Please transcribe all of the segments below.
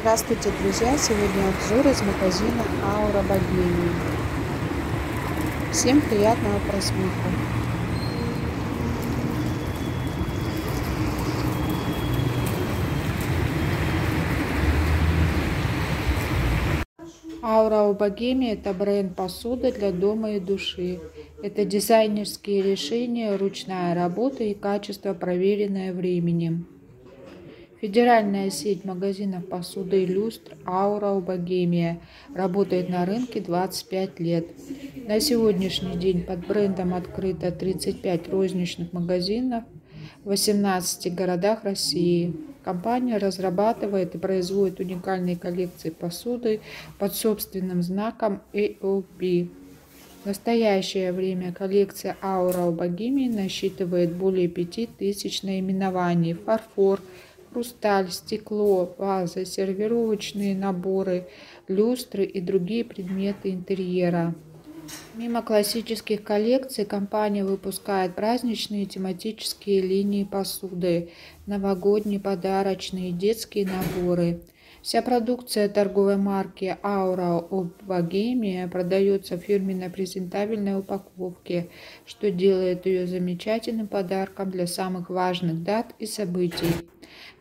Здравствуйте, друзья! Сегодня обзор из магазина Аура Богемия. Всем приятного просмотра! Аура у Богемии – это бренд посуды для дома и души. Это дизайнерские решения, ручная работа и качество, проверенное временем. Федеральная сеть магазинов посуды и люстр «Аура у Богемия» работает на рынке 25 лет. На сегодняшний день под брендом открыто 35 розничных магазинов в 18 городах России. Компания разрабатывает и производит уникальные коллекции посуды под собственным знаком AOP. В настоящее время коллекция Аура у Богемии насчитывает более 5000 наименований. Фарфор, хрусталь, стекло, вазы, сервировочные наборы, люстры и другие предметы интерьера. Мимо классических коллекций компания выпускает праздничные тематические линии посуды, новогодние подарочные детские наборы. Вся продукция торговой марки Aura of Bohemia продается в фирменной презентабельной упаковке, что делает ее замечательным подарком для самых важных дат и событий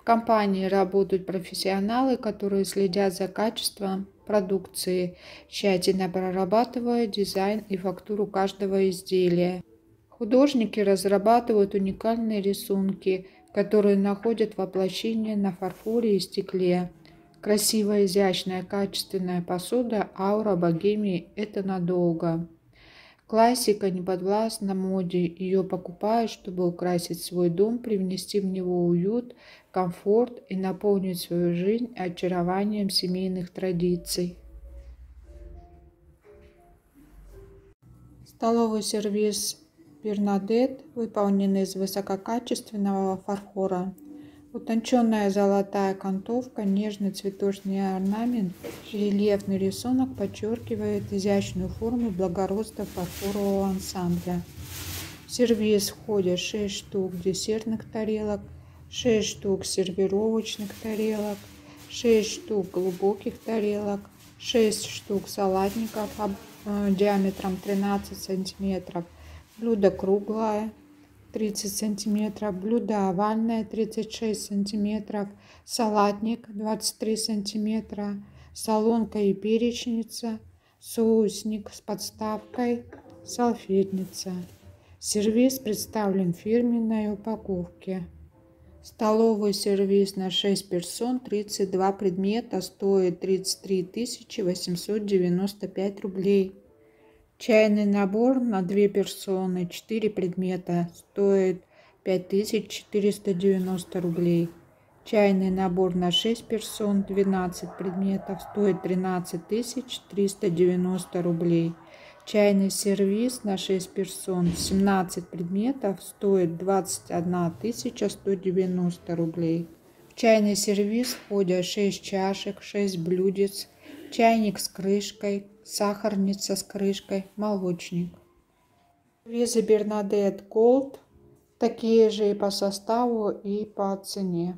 компании работают профессионалы, которые следят за качеством продукции, тщательно прорабатывая дизайн и фактуру каждого изделия. Художники разрабатывают уникальные рисунки, которые находят воплощение на фарфоре и стекле. Красивая, изящная, качественная посуда аура богемии – это надолго. Классика не подвластна моде, ее покупают, чтобы украсить свой дом, привнести в него уют, комфорт и наполнить свою жизнь очарованием семейных традиций. Столовый сервис Бернадет выполнен из высококачественного фарфора. Утонченная золотая окантовка, нежный цветочный орнамент, рельефный рисунок подчеркивает изящную форму благородства фарфорового ансамбля. В сервиз входят 6 штук десертных тарелок, 6 штук сервировочных тарелок, 6 штук глубоких тарелок, 6 штук салатников э, диаметром 13 сантиметров, блюдо круглое, 30 сантиметров, блюдо овальное 36 сантиметров, салатник 23 сантиметра, солонка и перечница, соусник с подставкой, салфетница. Сервис представлен в фирменной упаковке. Столовый сервис на 6 персон, 32 предмета, стоит 33 895 рублей. Чайный набор на две персоны, 4 предмета, стоит 5490 рублей. Чайный набор на 6 персон, 12 предметов, стоит 13 390 рублей. Чайный сервис на 6 персон, 17 предметов, стоит 21 190 рублей. В чайный сервис входят 6 чашек, 6 блюдец, чайник с крышкой, сахарница с крышкой, молочник. Визы Бернадет Голд такие же и по составу, и по цене.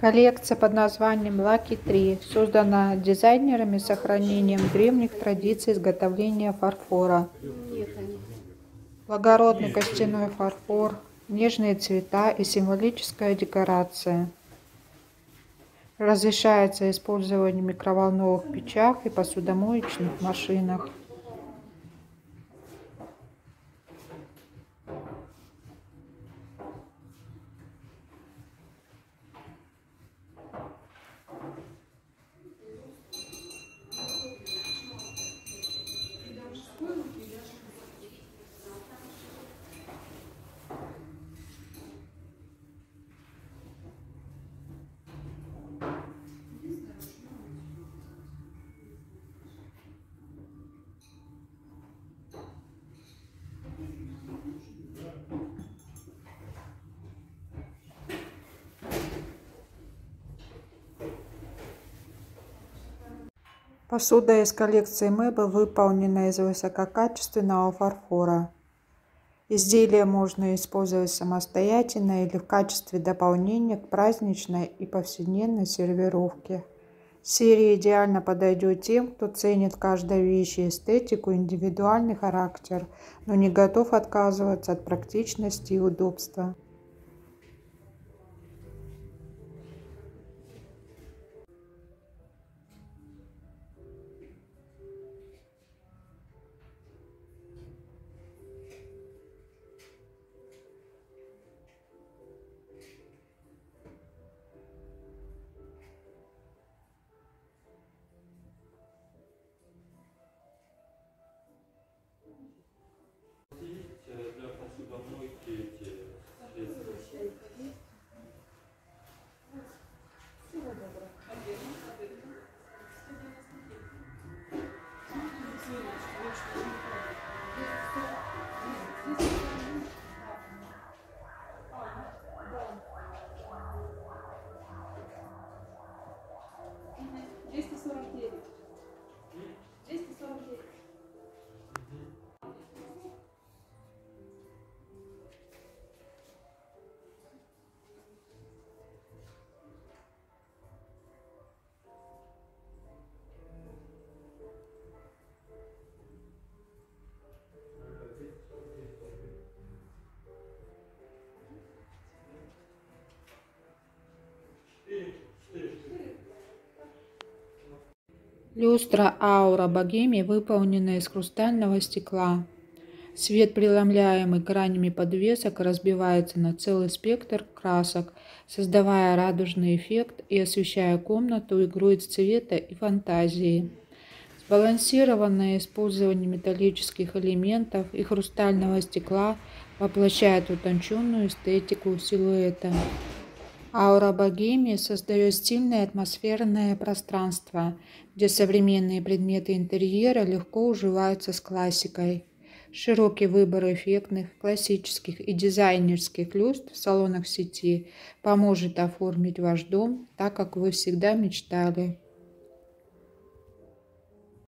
Коллекция под названием Lucky 3 создана дизайнерами с сохранением древних традиций изготовления фарфора. Благородный костяной фарфор, нежные цвета и символическая декорация. Разрешается использование в микроволновых печах и посудомоечных машинах. Посуда из коллекции Мэбл выполнена из высококачественного фарфора. Изделие можно использовать самостоятельно или в качестве дополнения к праздничной и повседневной сервировке. Серия идеально подойдет тем, кто ценит каждой вещи эстетику, индивидуальный характер, но не готов отказываться от практичности и удобства. Люстра аура богеми выполнена из хрустального стекла. Свет, преломляемый гранями подвесок, разбивается на целый спектр красок, создавая радужный эффект и освещая комнату игрой цвета и фантазии. Сбалансированное использование металлических элементов и хрустального стекла воплощает утонченную эстетику силуэта. Аура богемии создает стильное атмосферное пространство, где современные предметы интерьера легко уживаются с классикой. Широкий выбор эффектных, классических и дизайнерских люстр в салонах сети поможет оформить ваш дом так, как вы всегда мечтали.